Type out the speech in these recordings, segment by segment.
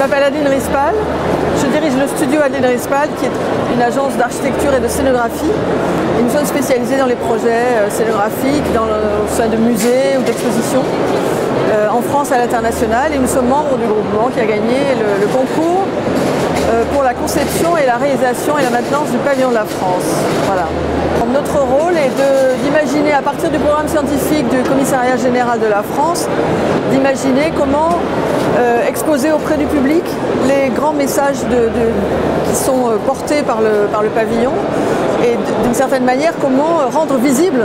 m'appelle Adeline Rispal. Je dirige le studio Adeline Rispal, qui est une agence d'architecture et de scénographie. Nous sommes spécialisés dans les projets euh, scénographiques, dans le, sein de musées ou d'expositions, euh, en France à l'international. Et nous sommes membres du groupement qui a gagné le, le concours euh, pour la conception et la réalisation et la maintenance du pavillon de la France. Voilà. Notre rôle est d'imaginer, à partir du programme scientifique du commissariat général de la France, d'imaginer comment euh, exposer auprès du public les grands messages qui sont euh, portés par le, pavillon et d'une certaine manière comment rendre visibles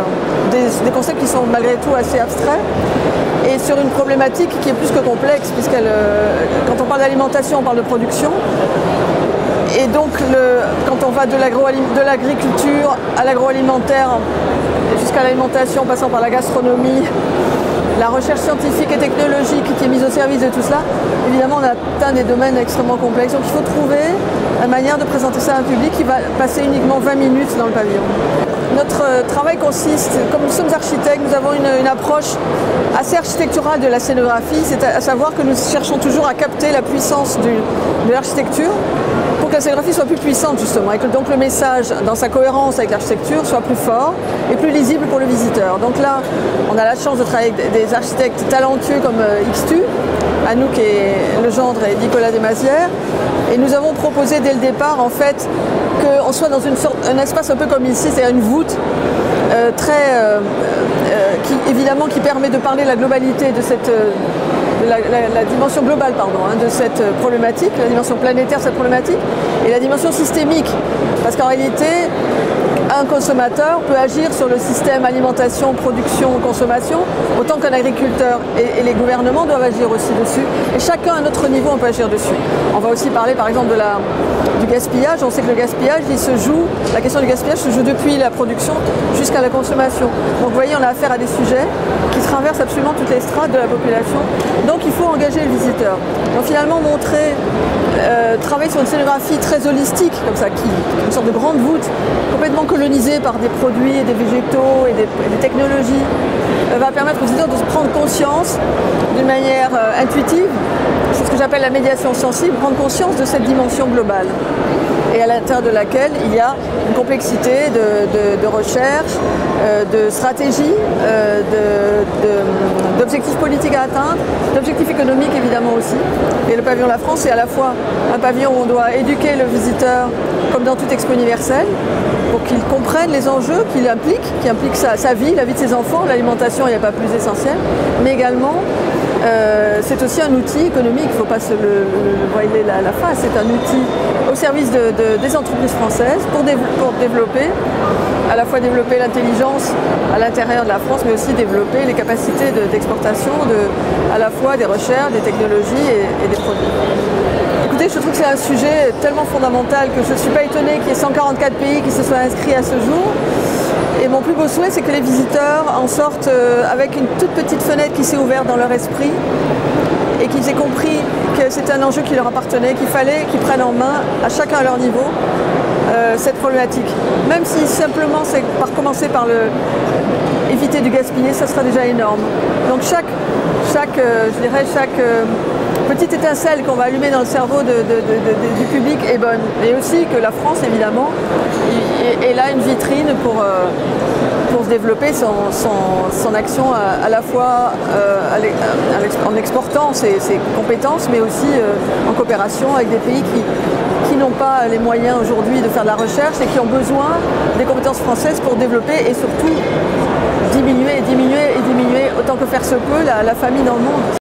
des, des, concepts qui sont malgré tout assez abstraits et sur une problématique qui est plus que complexe puisqu'elle, euh, quand on parle d'alimentation, on parle de production donc, quand on va de l'agriculture à l'agroalimentaire, jusqu'à l'alimentation, passant par la gastronomie, la recherche scientifique et technologique qui est mise au service de tout cela, évidemment, on atteint des domaines extrêmement complexes. Donc, il faut trouver la manière de présenter ça à un public qui va passer uniquement 20 minutes dans le pavillon. Notre euh, travail consiste, comme nous sommes architectes, nous avons une, approche assez architecturale de la scénographie, c'est à, savoir que nous cherchons toujours à capter la puissance de l'architecture pour que la scénographie soit plus puissante justement et que donc le message dans sa cohérence avec l'architecture soit plus fort et plus lisible pour le visiteur. Donc là, on a la chance de travailler avec des architectes talentueux comme euh, XTU, Anouk et Legendre et Nicolas Desmazières. Et nous avons proposé dès le départ en fait qu'on soit dans une sorte, un espace un peu comme ici, c'est-à-dire une voûte euh, très euh, qui évidemment qui permet de parler de la globalité de cette la, dimension globale hein, de cette problématique, la dimension planétaire de cette problématique, et la dimension systémique. Parce qu'en réalité, un consommateur peut agir sur le système alimentation, production, consommation, autant qu'un agriculteur et, les gouvernements doivent agir aussi dessus. Et chacun à notre niveau, on peut agir dessus. On va aussi parler par exemple de la, du gaspillage. On sait que le gaspillage, il se joue, la question du gaspillage se joue depuis la production jusqu'à la consommation. Donc vous voyez, on a affaire à des sujets qui traversent absolument toutes les strates de la population. Donc il faut engager le visiteur. Donc finalement montrer, euh, travailler sur une scénographie très holistique, comme ça, qui une sorte de grande voûte, complètement par des produits et des végétaux et des, et des technologies, euh, va permettre aux visiteurs de se prendre conscience d'une manière euh, intuitive, c'est ce que j'appelle la médiation sensible, prendre conscience de cette dimension globale et à l'intérieur de laquelle il y a une complexité de, recherche, euh, de stratégie, euh, d'objectifs politiques à atteindre, d'objectifs économiques évidemment aussi. Et le pavillon La France est à la fois un pavillon où on doit éduquer le visiteur comme dans toute expo universelle, pour qu'il comprenne les enjeux qu'il implique, qui impliquent sa, sa, vie, la vie de ses enfants, l'alimentation, il n'y a pas plus essentiel, mais également euh, c'est aussi un outil économique, il ne faut pas se le, le voiler la, face, c'est un outil au service de, de, des entreprises françaises pour, dé, pour, développer, à la fois développer l'intelligence à l'intérieur de la France, mais aussi développer les capacités d'exportation de, à la fois des recherches, des technologies et, et des produits. Écoutez, je trouve que c'est un sujet tellement fondamental que je ne suis pas étonnée qu'il y ait 144 pays qui se soient inscrits à ce jour. Et mon plus beau souhait, c'est que les visiteurs en sortent euh, avec une toute petite fenêtre qui s'est ouverte dans leur esprit et qu'ils aient compris que c'était un enjeu qui leur appartenait, qu'il fallait qu'ils prennent en main, à chacun à leur niveau, euh, cette problématique. Même si simplement c'est par commencer par le éviter de gaspiller, ça sera déjà énorme. Donc chaque, chaque euh, je dirais chaque petite étincelle qu'on va allumer dans le cerveau du public est bonne. Et aussi que la France, évidemment, est, est là une vitrine pour, euh, pour développer son, son, action à, à, la fois euh, en exportant ses, ses, compétences, mais aussi euh, en coopération avec des pays qui, qui n'ont pas les moyens aujourd'hui de faire de la recherche et qui ont besoin des compétences françaises pour développer et surtout diminuer et diminuer et diminuer autant que faire se peut la, la famine dans le monde.